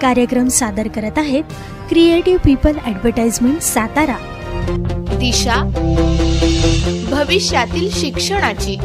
कार्यक्रम सादर करत आहेत क्रिएटिव्ह पीपल ॲडव्हर्टाइजमेंट सातारा. दिशा भविष्यातील शिक्षणाची.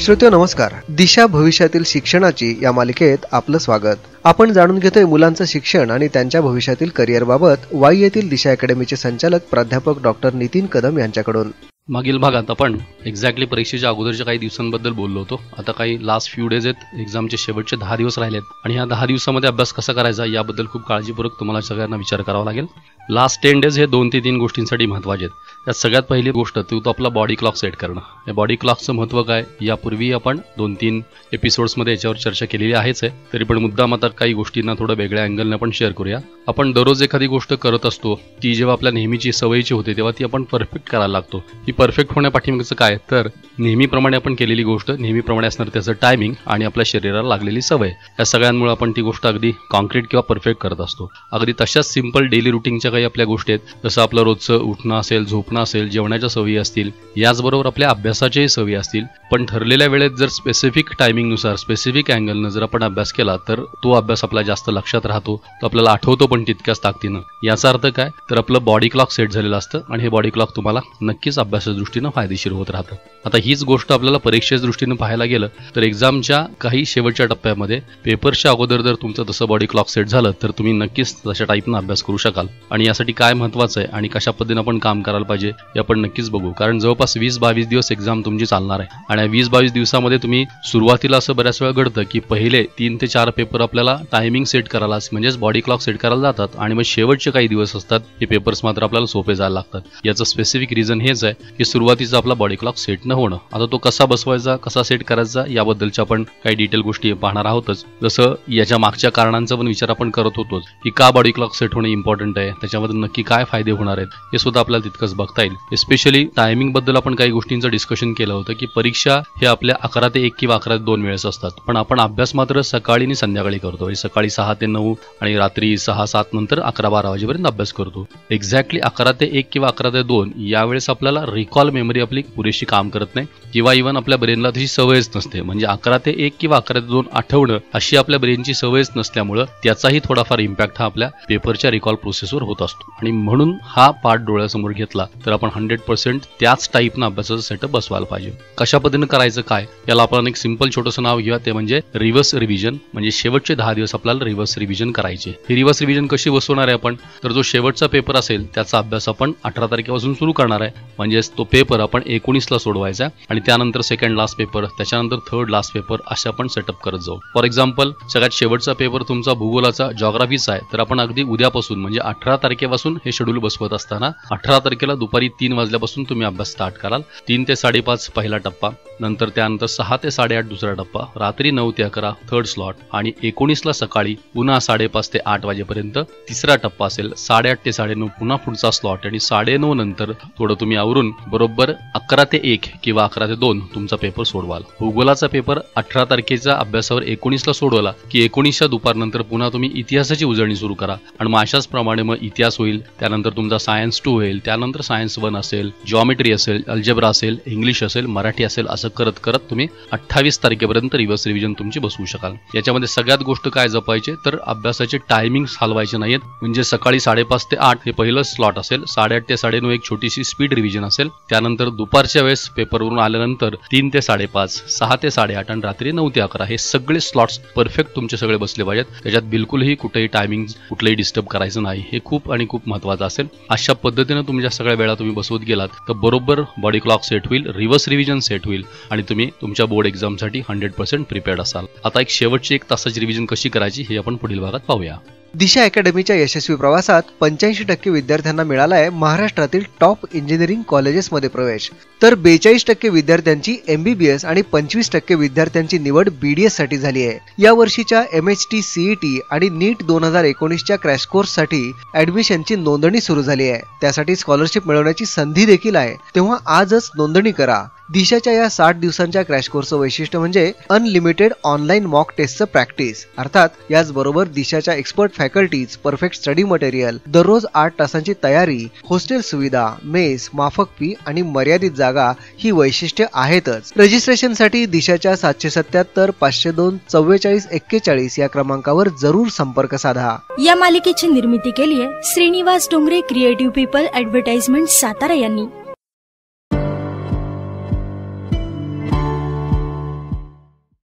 श्रोते नमस्कार. दिशा भविष्यातील शिक्षणाची या मालिकेत आपलं स्वागत. आपण जाणून घेतोय मुलांचं शिक्षण आणि त्यांच्या भविष्यातील करिअरबाबत वाई येथील दिशा अकॅडमीचे संचालक प्राध्यापक डॉक्टर नितीन कदम यांच्याकडून. मागील भागात आपण एक्झॅक्टली परीक्षेच्या अगोदरच्या काही दिवसांबद्दल बोललो होतो. आता काही लास्ट फ्यू डेज आहेत एक्झामचे शेवटचे दहा दिवस राहिलेत. आणि ह्या दहा दिवसामध्ये अभ्यास कसा करायचा याबद्दल खूप काळजीपूर्वक तुम्हाला सगळ्यांना विचार करावा लागेल. लास्ट टेन डेज हे दोन ते तीन गोष्टींसाठी महत्त्वाचे आहेत. त्यात सगळ्यात पहिली गोष्ट ती तो आपला बॉडी क्लॉक सेट करणं. या बॉडी क्लॉकचं महत्त्व काय? यापूर्वी आपण दोन तीन एपिसोड्समध्ये याच्यावर चर्चा केलेली आहेच आहे. तरी पण मुद्दाम आता काही गोष्टींना थोडं वेगळ्या अँगलने आपण शेअर करूया. आपण दररोज एखादी गोष्ट करत असतो ती जेव्हा आपल्या नेहमीची सवयीची होते तेव्हा ती आपण परफेक्ट करायला लागतो. ही परफेक्ट होण्यापाठीमागचं काय? तर नेहमीप्रमाणे आपण केलेली गोष्ट नेहमीप्रमाणे असणार त्याचं टायमिंग आणि आपल्या शरीराला लागलेली सवय. या सगळ्यांमुळे आपण ती गोष्ट अगदी कॉन्क्रीट किंवा परफेक्ट करत असतो. अगदी तशाच सिंपल डेली रुटीनच्या काही आपल्या गोष्टी आहेत जसं आपलं रोजचं उठणं असेल झोपणं असेल जेवणाच्या सवयी असतील याचबरोबर आपल्या अभ्यासाच्याही सवयी असतील. पण ठरलेल्या वेळेत जर स्पेसिफिक टायमिंगनुसार स्पेसिफिक अँगलनं जर आपण अभ्यास केला तर तो अभ्यास आपला जास्त लक्षात राहतो तो आपल्याला आठवतो पण तितक्याच ताकदीनं. याचा अर्थ काय? तर आपलं बॉडी क्लॉक सेट झालेलं असतं आणि हे बॉडी क्लॉक तुम्हाला नक्कीच अभ्यासाच्या दृष्टीनं फायदेशीर होत राहतं. आता हीच गोष्ट आपल्याला परीक्षेच्या दृष्टीनं पाहायला गेलं तर एक्झामच्या काही शेवटच्या टप्प्यामध्ये पेपरच्या अगोदर जर तुमचं तसं बॉडी क्लॉक सेट झालं तर तुम्ही नक्कीच तशा टाईपनं अभ्यास करू शकाल. आणि यासाठी काय महत्त्वाचं आहे आणि कशा पद्धतीनं आपण काम करायला पाहिजे हे आपण नक्कीच बघू. कारण जवळपास वीस बावीस दिवस एक्झाम तुमची चालणार आहे. आणि वीस बावीस दिवसामध्ये तुम्ही सुरुवातीला असं बऱ्याच वेळा घडतं की पहिले तीन ते चार पेपर आपल्याला टायमिंग सेट करायला म्हणजेच बॉडी क्लॉक सेट करायला जातात आणि मग शेवटचे काही दिवस असतात हे पेपर्स मात्र आपल्याला सोपे जायला लागतात. याचं स्पेसिफिक रिझन हेच आहे की सुरुवातीचा आपला बॉडी क्लॉक सेट न होणं. आता तो कसा बसवायचा कसा सेट करायचा याबद्दलच्या आपण काही डिटेल गोष्टी पाहणार आहोतच. जसं याच्या मागच्या कारणांचा पण विचार आपण करत होतोच की का बॉडी क्लॉक सेट होणे इम्पॉर्टंट आहे याच्यामध्ये नक्की काय फायदे होणार आहेत हे सुद्धा आपल्याला तितकंच बघता येईल. स्पेशली टायमिंगबद्दल आपण काही गोष्टींचं डिस्कशन केलं होतं की परीक्षा हे आपल्या अकरा ते एक किंवा अकरा ते दोन वेळेस असतात. पण आपण अभ्यास मात्र सकाळी आणि संध्याकाळी करतो. सकाळी सहा ते नऊ आणि रात्री सहा सात नंतर अकरा बारा वाजेपर्यंत अभ्यास करतो. एक्झॅक्टली अकरा ते एक किंवा अकरा ते दोन यावेळेस आपल्याला रिकॉल मेमरी आपली पुरेशी काम करत नाही किंवा इव्हन आपल्या ब्रेनला तशी सवयच नसते. म्हणजे अकरा ते एक किंवा अकरा ते दोन आठवणं अशी आपल्या ब्रेनची सवयच नसल्यामुळं त्याचाही थोडाफार इम्पॅक्ट हा आपल्या पेपरच्या रिकॉल प्रोसेसवर होत असतो. आणि म्हणून हा पाठ डोळ्यासमोर घेतला तर आपण हंड्रेड पर्सेंट त्याच टाईपनं अभ्यासाचं सेटअप बसवायला पाहिजे. कशा पद्धतीनं करायचं काय? याला आपण एक सिंपल छोटंसं नाव घेऊया. ते म्हणजे रिव्हर्स रिव्हिजन म्हणजे शेवटचे दहा दिवस आपल्याला रिव्हर्स रिव्हिजन करायचे. ही रिव्हर्स रिव्हिजन कशी बसवणार आहे आपण? तर जो शेवटचा पेपर असेल त्याचा अभ्यास आपण अठरा तारखेपासून सुरू करणार आहे. म्हणजेच तो पेपर आपण एकोणीसला सोडवायचा आणि त्यानंतर सेकंड लास्ट पेपर त्याच्यानंतर थर्ड लास्ट पेपर असे आपण सेटअप करत जाऊ. फॉर एक्झाम्पल सगळ्यात शेवटचा पेपर तुमचा भूगोलाचा जॉग्राफीचा आहे. तर आपण अगदी उद्यापासून म्हणजे अठरा तारखेपासून हे शेड्यूल बसवत असताना अठरा तारखेला दुपारी तीन वाजल्यापासून तुम्ही अभ्यास स्टार्ट कराल. तीन ते साडेपाच पहिला टप्पा नंतर त्यानंतर सहा ते साडेआठ दुसरा टप्पा रात्री नऊ ते अकरा थर्ड स्लॉट आणि एकोणीसला सकाळी पुन्हा साडेपाच ते आठ वाजेपर्यंत तिसरा टप्पा असेल. साडेआठ ते साडेनऊ पुन्हा पुढचा स्लॉट आणि साडेनऊ नंतर थोडं तुम्ही आवरून बरोबर अकरा ते एक किंवा अकरा ते दोन तुमचा पेपर सोडवाल. भूगोलाचा पेपर अठरा तारखेच्या अभ्यासावर एकोणीसला सोडवला की एकोणीसच्या दुपारनंतर पुन्हा तुम्ही इतिहासाची उजळणी सुरू करा. आणि मग अशाच प्रमाणे मग इतिहास होईल त्यानंतर तुमचा सायन्स टू होईल त्यानंतर सायन्स वन असेल जॉमेट्री असेल अल्जेब्रा असेल इंग्लिश असेल मराठी असेल असं करत करत तुम्ही अठ्ठावीस तारखेपर्यंत रिव्हर्स रिव्हिजन तुमची बसवू शकाल. याच्यामध्ये सगळ्यात गोष्ट काय जपायचे तर अभ्यासाचे टायमिंग हलवायचे नाहीत म्हणजे सकाळी साडेपाच ते आठ हे पहिलं स्लॉट असेल साडेआठ ते साडेनऊ एक छोटीशी स्पीड रिव्हिजन असेल. त्यानंतर दुपारच्या वेळेस पेपरवरून आल्यानंतर तीन ते साडेपाच सहा ते साडेआठ आणि रात्री नऊ ते अकरा हे सगळे स्लॉट्स परफेक्ट तुमचे सगळे बसले पाहिजेत. त्याच्यात बिलकुलही कुठेही टायमिंग कुठलंही डिस्टर्ब करायचं नाही. हे खूप आणि खूप महत्वाचं असेल. अशा पद्धतीनं तुमच्या सगळ्या वेळा तुम्ही बसवत गेलात तर बरोबर बॉडी क्लॉक सेट होईल रिव्हर्स रिव्हिजन सेट होईल आणि तुम्ही तुमच्या बोर्ड एक्झामसाठी हंड्रेड पर्सेंट प्रिपेअर्ड असाल. आता एक शेवटची एक तासाची रिव्हिजन कशी करायची हे आपण पुढील भागात पाहूया. दिशा अकॅडमीच्या यशस्वी प्रवासात पंच्याऐंशी टक्के विद्यार्थ्यांना मिळाला आहे महाराष्ट्रातील टॉप इंजिनिअरिंग कॉलेजेसमध्ये प्रवेश. तर बेचाळीस टक्के विद्यार्थ्यांची एमबीबीएस आणि पंचवीस टक्के विद्यार्थ्यांची निवड बीडीएससाठी झाली आहे. या वर्षीच्या एम एच टी सीईटी आणि नीट दोन हजार एकोणीसच्या क्रॅश कोर्ससाठी ऍडमिशनची नोंदणी सुरू झाली आहे. त्यासाठी स्कॉलरशिप मिळवण्याची संधी देखील आहे. तेव्हा आजच नोंदणी करा. दिशाच्या या साठ दिवसांच्या क्रॅश कोर्सचं वैशिष्ट्य म्हणजे अनलिमिटेड ऑनलाईन मॉक टेस्टचं प्रॅक्टिस. अर्थात याचबरोबर दिशाच्या expert faculties perfect study material दररोज आठ तासांची तयारी हॉस्टेल सुविधा मेस माफक फी आणि मर्यादित जागा ही वैशिष्ट्ये आहेतच. रजिस्ट्रेशनसाठी दिशाच्या सातशे सत्याहत्तर पाचशे दोन चव्वेचाळीस एक्केचाळीस या क्रमांकावर जरूर संपर्क साधा. या मालिकेची निर्मिती केली आहे Shrinivas Dongre creative people advertisement Satara यांनी.